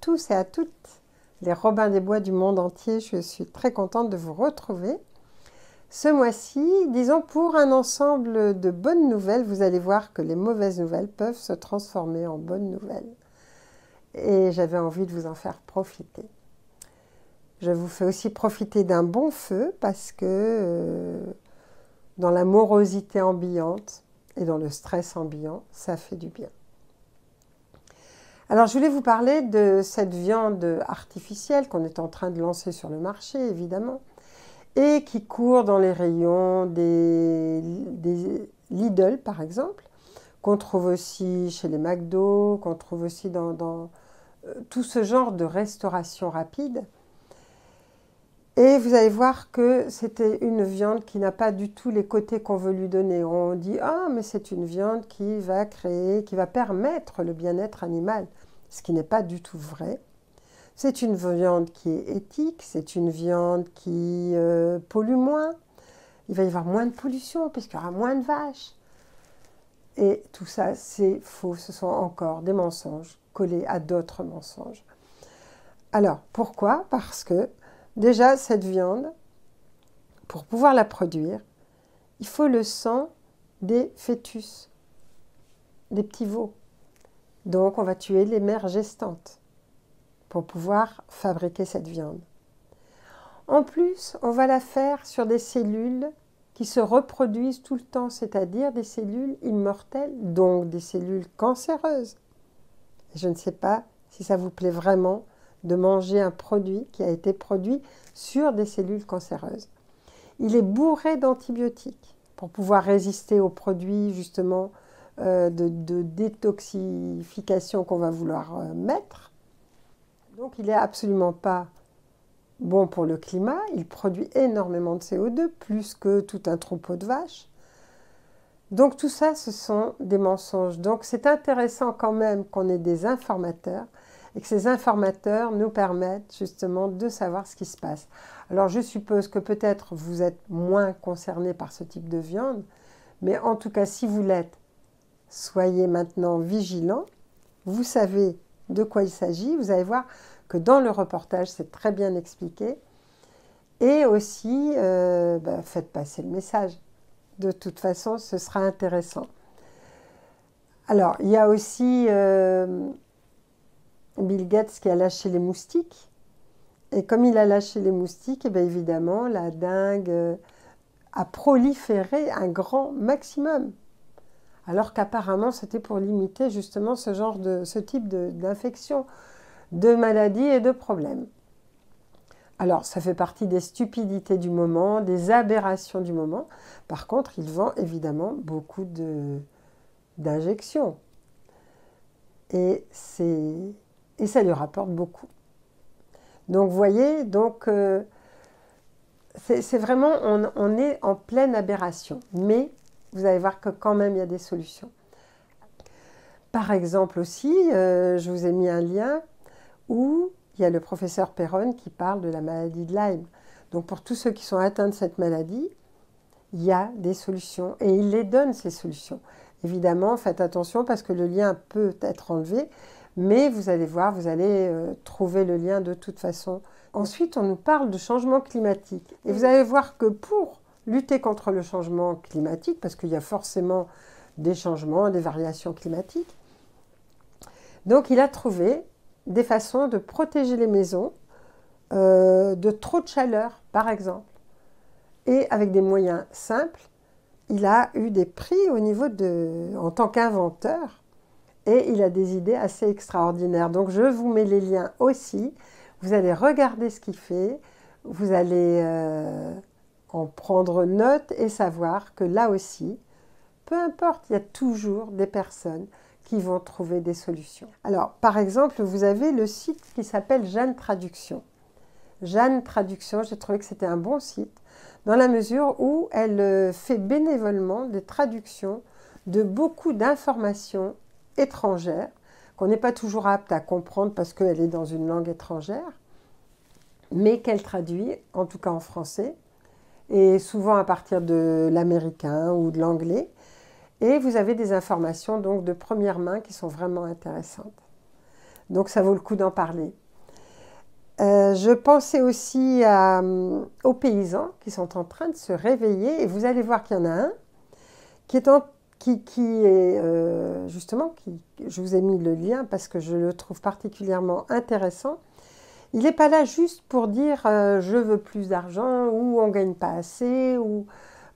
Tous et à toutes les Robins des Bois du monde entier. Je suis très contente de vous retrouver. Ce mois-ci, disons pour un ensemble de bonnes nouvelles, vous allez voir que les mauvaises nouvelles peuvent se transformer en bonnes nouvelles. Et j'avais envie de vous en faire profiter. Je vous fais aussi profiter d'un bon feu parce que euh, dans la morosité ambiante et dans le stress ambiant, ça fait du bien. Alors, je voulais vous parler de cette viande artificielle qu'on est en train de lancer sur le marché, évidemment, et qui court dans les rayons des, Lidl, par exemple, qu'on trouve aussi chez les McDo, qu'on trouve aussi dans, dans euh, tout ce genre de restauration rapide. Et vous allez voir que c'était une viande qui n'a pas du tout les côtés qu'on veut lui donner. On dit ah mais c'est une viande qui va créer, qui va permettre le bien-être animal ce qui n'est pas du tout vrai. C'est une viande qui est éthique, c'est une viande qui euh, pollue moins. Il va y avoir moins de pollution puisqu'il y aura moins de vaches. Et tout ça, c'est faux. Ce sont encore des mensonges collés à d'autres mensonges. Alors, pourquoi? Parce que déjà, cette viande, pour pouvoir la produire, il faut le sang des fœtus, des petits veaux. Donc on va tuer les mères gestantes pour pouvoir fabriquer cette viande. En plus, on va la faire sur des cellules qui se reproduisent tout le temps, c'est-à-dire des cellules immortelles, donc des cellules cancéreuses. Je ne sais pas si ça vous plaît vraiment de manger un produit qui a été produit sur des cellules cancéreuses. Il est bourré d'antibiotiques pour pouvoir résister aux produits justement euh, de, détoxification qu'on va vouloir euh, mettre. Donc il n'est absolument pas bon pour le climat, il produit énormément de CO2, plus que tout un troupeau de vaches. Donc tout ça, ce sont des mensonges. Donc c'est intéressant quand même qu'on ait des informateurs et que ces informateurs nous permettent justement de savoir ce qui se passe. Alors je suppose que peut-être vous êtes moins concerné par ce type de viande, mais en tout cas si vous l'êtes, Soyez maintenant vigilants. Vous savez de quoi il s'agit. Vous allez voir que dans le reportage, c'est très bien expliqué. Et aussi, euh, bah, faites passer le message. De toute façon, ce sera intéressant. Alors, il y a aussi euh, Bill Gates qui a lâché les moustiques. Et comme il a lâché les moustiques, et eh bien évidemment, la dingue euh, a proliféré un grand maximum alors qu'apparemment c'était pour limiter justement ce genre de ce type d'infection, de, maladies et de problèmes. Alors, ça fait partie des stupidités du moment, des aberrations du moment. Par contre, il vend évidemment beaucoup d'injections. Et, et ça lui rapporte beaucoup. Donc, voyez, donc, euh, c'est vraiment, on, on, est en pleine aberration. Mais vous allez voir que quand même il y a des solutions. Par exemple aussi, euh, je vous ai mis un lien où il y a le professeur Perron qui parle de la maladie de Lyme. Donc pour tous ceux qui sont atteints de cette maladie, il y a des solutions et il les donne ces solutions. Évidemment, faites attention parce que le lien peut être enlevé, mais vous allez voir, vous allez euh, trouver le lien de toute façon. Ensuite, on nous parle de changement climatique. Et vous allez voir que pour lutter contre le changement climatique, parce qu'il y a forcément des changements, des variations climatiques. Donc il a trouvé des façons de protéger les maisons euh, de trop de chaleur, par exemple. Et avec des moyens simples, il a eu des prix au niveau de, en tant qu'inventeur, et il a des idées assez extraordinaires. Donc je vous mets les liens aussi. Vous allez regarder ce qu'il fait. Vous allez euh, en prendre note et savoir que là aussi, peu importe, il y a toujours des personnes qui vont trouver des solutions. Alors, par exemple, vous avez le site qui s'appelle Jeanne Traduction. Jeanne Traduction, j'ai trouvé que c'était un bon site dans la mesure où elle euh, fait bénévolement des traductions de beaucoup d'informations étrangères qu'on n'est pas toujours apte à comprendre parce qu'elle est dans une langue étrangère, mais qu'elle traduit, en tout cas en français, et souvent à partir de l'américain ou de l'anglais. Et vous avez des informations donc de première main qui sont vraiment intéressantes. Donc ça vaut le coup d'en parler. Euh, je pensais aussi aux paysans qui sont en train de se réveiller et vous allez voir qu'il y en a un qui est, qui, est euh, justement, qui, je vous ai mis le lien parce que je le trouve particulièrement intéressant. Il n'est pas là juste pour dire euh, je veux plus d'argent ou on gagne pas assez ou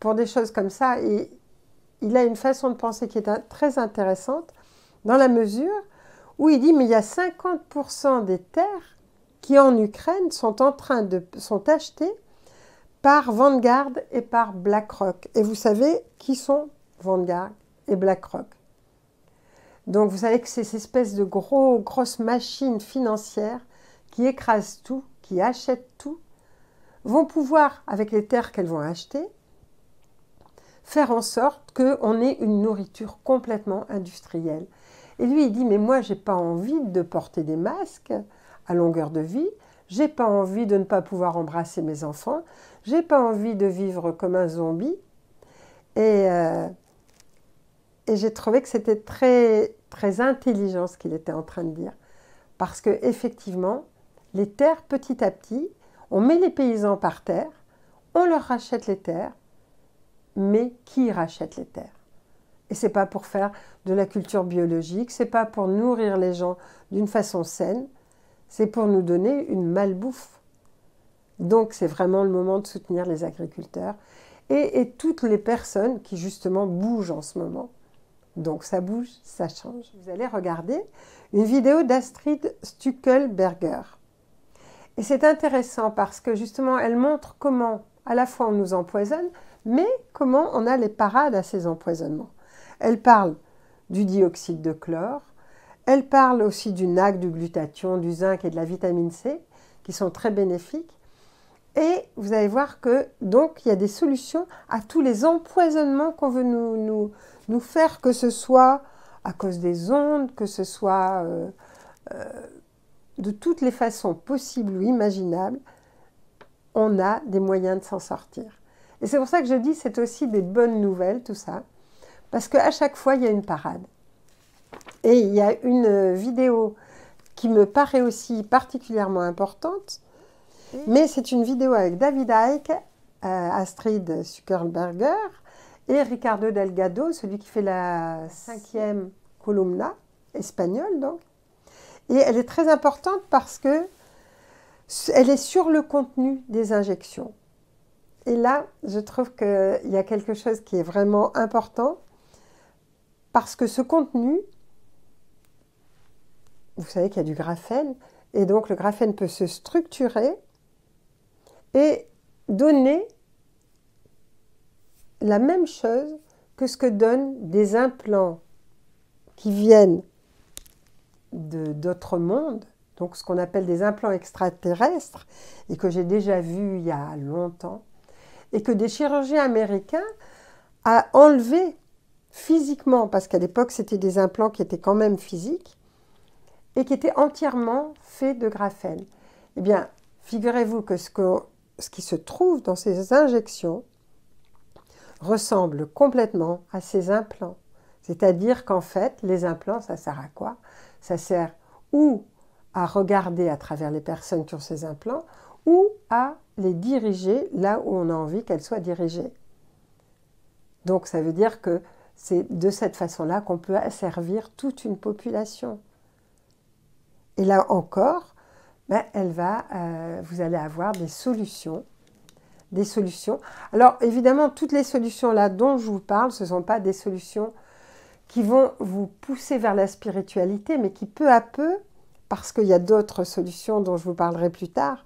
pour des choses comme ça. Et il a une façon de penser qui est très intéressante dans la mesure où il dit mais il y a 50% des terres qui en Ukraine sont en train de sont achetés par Vanguard et par BlackRock. Et vous savez qui sont Vanguard et BlackRock. Donc vous savez que ces espèces de gros, grosses machines financières qui écrasent tout, qui achètent tout, vont pouvoir, avec les terres qu'elles vont acheter, faire en sorte qu'on ait une nourriture complètement industrielle. Et lui, il dit, mais moi, j'ai pas envie de porter des masques, à longueur de vie. J'ai pas envie de ne pas pouvoir embrasser mes enfants. J'ai pas envie de vivre comme un zombie. Et, euh, et j'ai trouvé que c'était très, très intelligent ce qu'il était en train de dire. Parce que effectivement, les terres, petit à petit, on met les paysans par terre, on leur rachète les terres, mais qui rachète les terres? Et c'est pas pour faire de la culture biologique, c'est pas pour nourrir les gens d'une façon saine, c'est pour nous donner une malbouffe. Donc c'est vraiment le moment de soutenir les agriculteurs et, toutes les personnes qui justement bougent en ce moment. Donc ça bouge, ça change. Vous allez regarder une vidéo d'Astrid Stuckelberger. Et c'est intéressant parce que justement elle montre comment à la fois on nous empoisonne, mais comment on a les parades à ces empoisonnements. Elle parle du dioxyde de chlore, elle parle aussi du NAC, du glutathion, du zinc et de la vitamine C, qui sont très bénéfiques. Et vous allez voir que donc il y a des solutions à tous les empoisonnements qu'on veut nous, faire, que ce soit à cause des ondes, que ce soit euh, euh, de toutes les façons possibles ou imaginables, on a des moyens de s'en sortir. Et c'est pour ça que je dis c'est aussi des bonnes nouvelles tout ça, parce qu'à chaque fois il y a une parade. Et il y a une vidéo qui me paraît aussi particulièrement importante, mais c'est une vidéo avec David Icke, euh, Astrid Zuckerberger et Ricardo Delgado, celui qui fait la cinquième columna, espagnole donc. Et elle est très importante parce que elle est sur le contenu des injections. Et là, je trouve qu'il y a quelque chose qui est vraiment important parce que ce contenu, vous savez qu'il y a du graphène, et donc le graphène peut se structurer et donner la même chose que ce que donnent des implants qui viennent d'autres mondes, donc ce qu'on appelle des implants extraterrestres, et que j'ai déjà vu il y a longtemps, et que des chirurgiens américains ont enlevé physiquement, parce qu'à l'époque c'était des implants qui étaient quand même physiques, et qui était entièrement fait de graphène. Eh bien, figurez-vous que ce, que ce qui se trouve dans ces injections ressemble complètement à ces implants. C'est-à-dire qu'en fait, les implants, ça sert à quoi? Ça sert ou à regarder à travers les personnes qui ont ces implants, ou à les diriger là où on a envie qu'elles soient dirigées. Donc ça veut dire que c'est de cette façon-là qu'on peut asservir toute une population. Et là encore, ben, elle va, euh, vous allez avoir des solutions. Des solutions. Alors évidemment, toutes les solutions là dont je vous parle, ce ne sont pas des solutions qui vont vous pousser vers la spiritualité, mais qui peu à peu, parce qu'il y a d'autres solutions dont je vous parlerai plus tard,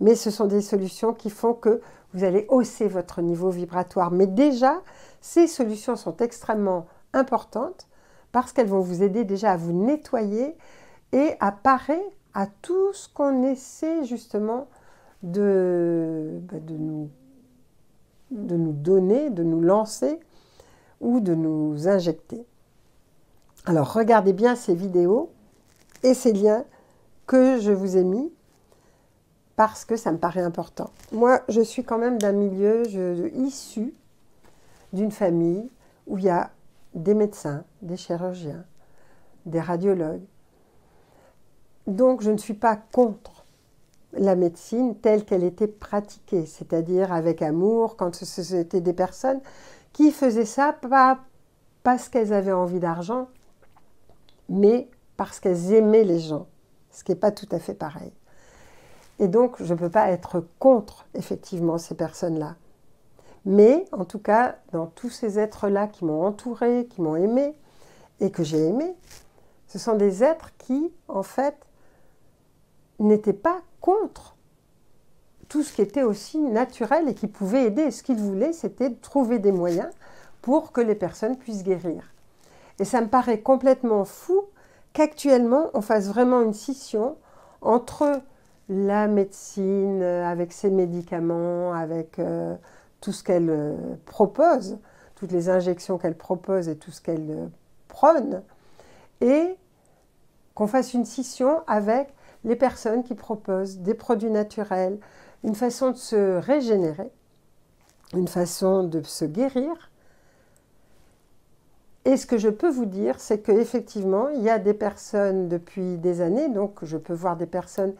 mais ce sont des solutions qui font que vous allez hausser votre niveau vibratoire. Mais déjà, ces solutions sont extrêmement importantes parce qu'elles vont vous aider déjà à vous nettoyer et à parer à tout ce qu'on essaie justement de, bah, de, nous, de nous donner, de nous lancer ou de nous injecter. Alors regardez bien ces vidéos et ces liens que je vous ai mis parce que ça me paraît important. Moi, je suis quand même d'un milieu je, issu d'une famille où il y a des médecins, des chirurgiens, des radiologues, donc je ne suis pas contre la médecine telle qu'elle était pratiquée, c'est-à-dire avec amour, quand c'était des personnes qui faisaient ça pas parce qu'elles avaient envie d'argent, mais parce qu'elles aimaient les gens, ce qui n'est pas tout à fait pareil. Et donc, je ne peux pas être contre, effectivement, ces personnes-là. Mais, en tout cas, dans tous ces êtres-là qui m'ont entouré, qui m'ont aimé, et que j'ai aimé, ce sont des êtres qui, en fait, n'étaient pas contre tout ce qui était aussi naturel et qui pouvait aider. ce qu'ils voulaient, c'était de trouver des moyens pour que les personnes puissent guérir. Et ça me paraît complètement fou qu'actuellement on fasse vraiment une scission entre la médecine avec ses médicaments, avec euh, tout ce qu'elle euh, propose, toutes les injections qu'elle propose et tout ce qu'elle euh, prône, et qu'on fasse une scission avec les personnes qui proposent des produits naturels, une façon de se régénérer, une façon de se guérir. Et ce que je peux vous dire, c'est qu'effectivement, il y a des personnes depuis des années, donc je peux voir des personnes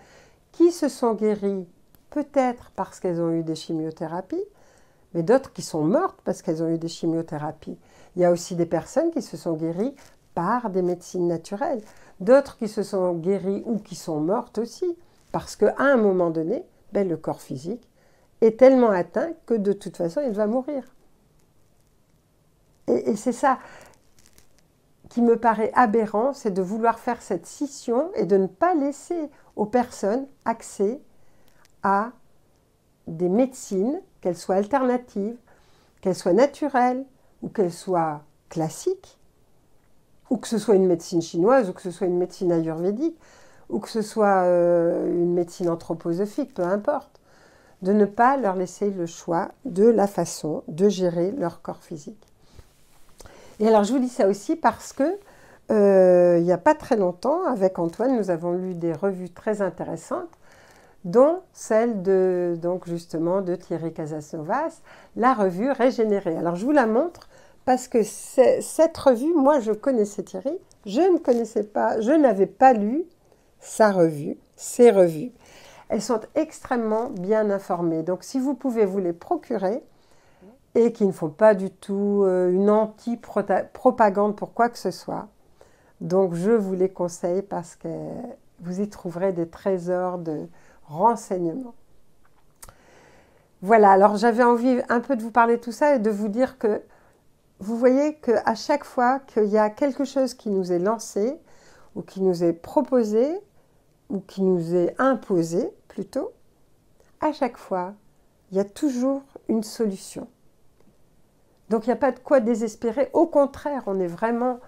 qui se sont guéries peut-être parce qu'elles ont eu des chimiothérapies, mais d'autres qui sont mortes parce qu'elles ont eu des chimiothérapies. Il y a aussi des personnes qui se sont guéries par des médecines naturelles d'autres qui se sont guéris ou qui sont mortes aussi, parce qu'à un moment donné, ben, le corps physique est tellement atteint que de toute façon, il va mourir. Et, et c'est ça qui me paraît aberrant, c'est de vouloir faire cette scission et de ne pas laisser aux personnes accès à des médecines, qu'elles soient alternatives, qu'elles soient naturelles ou qu'elles soient classiques, ou que ce soit une médecine chinoise, ou que ce soit une médecine ayurvédique, ou que ce soit euh, une médecine anthroposophique, peu importe, de ne pas leur laisser le choix de la façon de gérer leur corps physique. Et alors je vous dis ça aussi parce que euh, il n'y a pas très longtemps, avec Antoine, nous avons lu des revues très intéressantes, dont celle de donc justement de Thierry Casasnovas, la revue Régénérée. Alors je vous la montre parce que cette revue, moi je connaissais Thierry, je ne connaissais pas, je n'avais pas lu sa revue, ses revues. Elles sont extrêmement bien informées. Donc si vous pouvez vous les procurer et qui ne font pas du tout euh, une anti-propagande pour quoi que ce soit, donc je vous les conseille parce que vous y trouverez des trésors de renseignements. Voilà, alors j'avais envie un peu de vous parler de tout ça et de vous dire que vous voyez qu'à chaque fois qu'il y a quelque chose qui nous est lancé, ou qui nous est proposé, ou qui nous est imposé plutôt, à chaque fois, il y a toujours une solution. Donc il n'y a pas de quoi désespérer. Au contraire, on est vraiment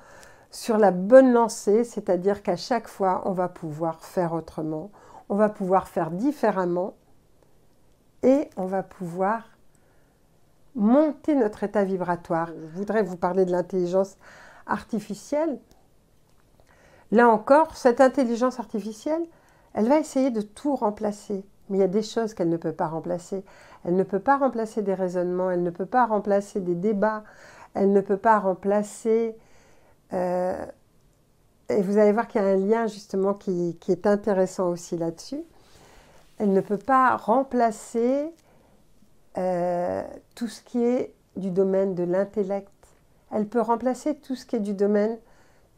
sur la bonne lancée, c'est-à-dire qu'à chaque fois, on va pouvoir faire autrement, on va pouvoir faire différemment et on va pouvoir monter notre état vibratoire. Je voudrais vous parler de l'intelligence artificielle. Là encore, cette intelligence artificielle, elle va essayer de tout remplacer. Mais il y a des choses qu'elle ne peut pas remplacer. Elle ne peut pas remplacer des raisonnements, elle ne peut pas remplacer des débats, elle ne peut pas remplacer... Euh, et vous allez voir qu'il y a un lien justement qui, est intéressant aussi là-dessus. Elle ne peut pas remplacer euh, tout ce qui est du domaine de l'intellect. Elle peut remplacer tout ce qui est du domaine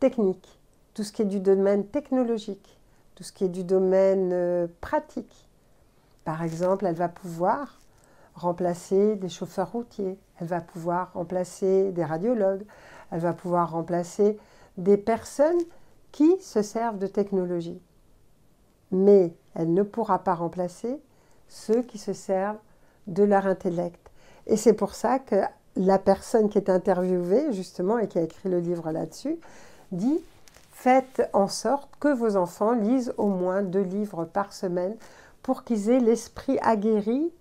technique, tout ce qui est du domaine technologique, tout ce qui est du domaine euh, pratique. Par exemple, elle va pouvoir remplacer des chauffeurs routiers, elle va pouvoir remplacer des radiologues, elle va pouvoir remplacer des personnes qui se servent de technologie. Mais elle ne pourra pas remplacer ceux qui se servent de leur intellect. Et c'est pour ça que la personne qui est interviewée, justement, et qui a écrit le livre là-dessus, dit Faites en sorte que vos enfants lisent au moins deux livres par semaine pour qu'ils aient l'esprit aguerri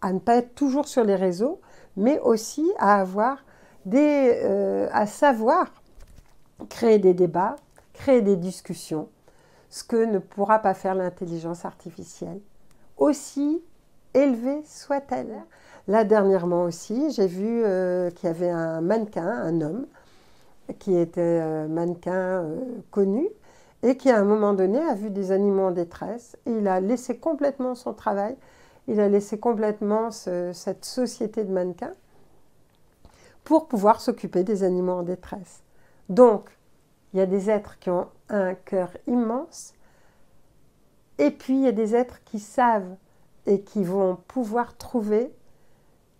à ne pas être toujours sur les réseaux, mais aussi à avoir des, euh, à savoir créer des débats, créer des discussions, ce que ne pourra pas faire l'intelligence artificielle. Aussi élevée soit-elle. Là, dernièrement aussi, j'ai vu euh, qu'il y avait un mannequin, un homme, qui était euh, mannequin euh, connu, et qui à un moment donné a vu des animaux en détresse et il a laissé complètement son travail, il a laissé complètement cette société de mannequins pour pouvoir s'occuper des animaux en détresse. Donc, il y a des êtres qui ont un cœur immense et puis il y a des êtres qui savent et qui vont pouvoir trouver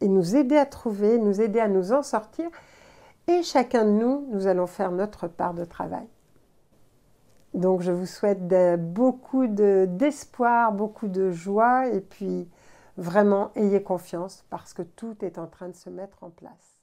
et nous aider à trouver, nous aider à nous en sortir. Et chacun de nous, nous allons faire notre part de travail. Donc je vous souhaite beaucoup d'espoir, beaucoup de joie et puis vraiment ayez confiance parce que tout est en train de se mettre en place.